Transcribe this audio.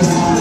Deus.